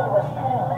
うん。